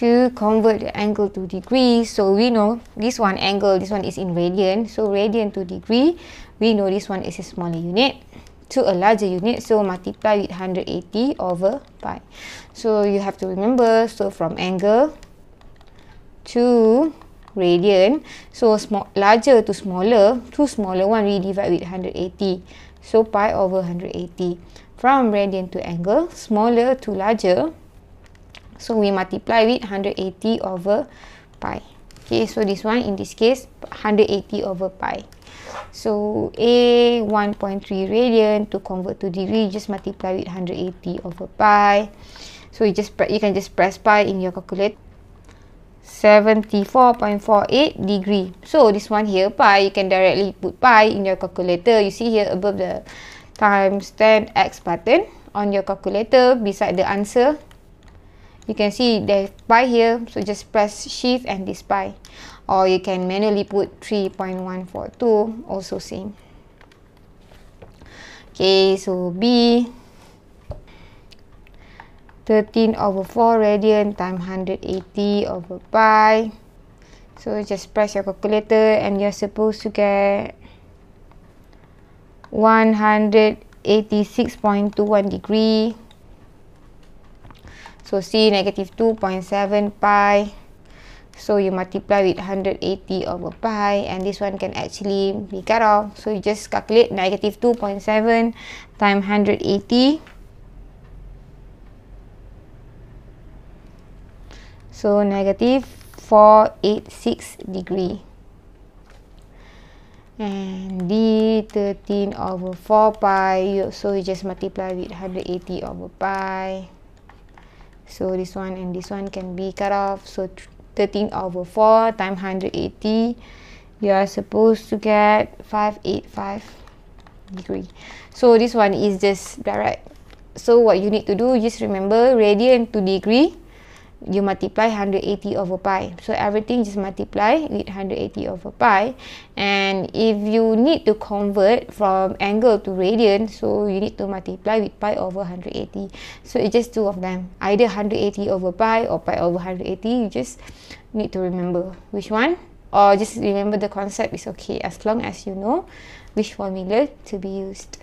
to convert the angle to degree. So we know this one angle, this one is in radian. So radian to degree, we know this one is a smaller unit to a larger unit. So multiply with 180 over pi. So you have to remember, so from angle to radian, so small, larger to smaller, to smaller one we divide with 180. So pi over 180. From radian to angle, smaller to larger, So we multiply with 180 over pi. Okay, so this one in this case 180 over pi. So A 1.3 radian to convert to degree just multiply with 180 over pi. So you just you can just press pi in your calculator. 74.48 degree. So this one here pi you can directly put pi in your calculator. You see here above the times 10x button on your calculator beside the answer you can see there's pi here so just press shift and this pi or you can manually put 3.142 also same. Okay so b. 13 over 4 radian times 180 over pi. So just press your calculator and you're supposed to get 186.21 degree So C negative 2.7 pi. So you multiply with 180 over pi and this one can actually be cut off. So you just calculate negative 2.7 times 180. So negative 486 degree. And D 13 over 4 pi. So you just multiply with 180 over pi. So this one and this one can be cut off. So 13 over 4 times 180. You are supposed to get 585 degree. So this one is just direct. So what you need to do, just remember radian to degree you multiply 180 over pi. So everything just multiply with 180 over pi. And if you need to convert from angle to radian, so you need to multiply with pi over 180. So it's just two of them. Either 180 over pi or pi over 180. You just need to remember which one. Or just remember the concept is okay as long as you know which formula to be used.